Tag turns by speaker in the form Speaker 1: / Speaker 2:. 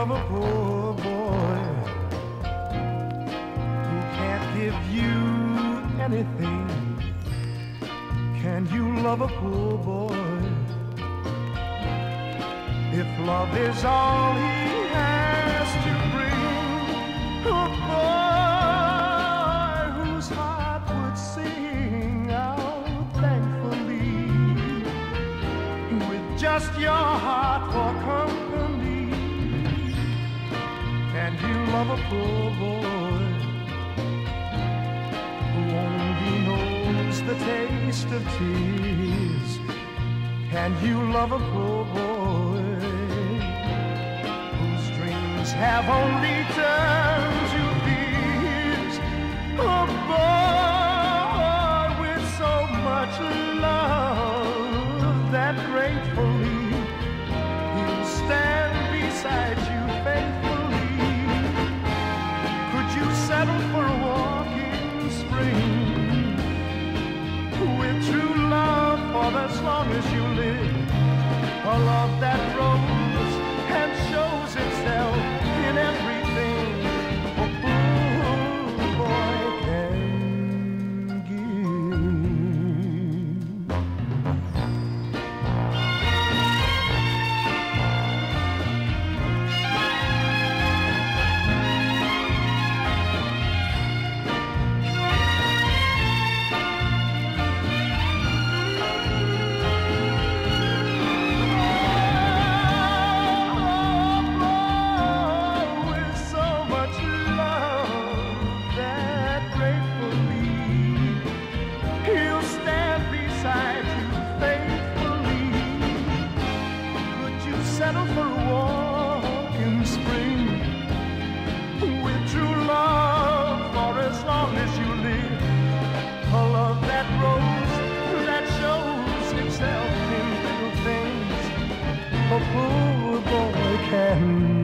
Speaker 1: love a poor boy who can't give you anything? Can you love a poor boy if love is all he has to bring? A boy whose heart would sing out thankfully with just your heart for company. Love a poor boy who only knows the taste of tears? Can you love a poor boy whose dreams have only turned settle for a walk in spring with true love for as long as you live? A love that grows settle for a walk in spring with true love for as long as you live? A love that grows, that shows itself in little things a poor boy can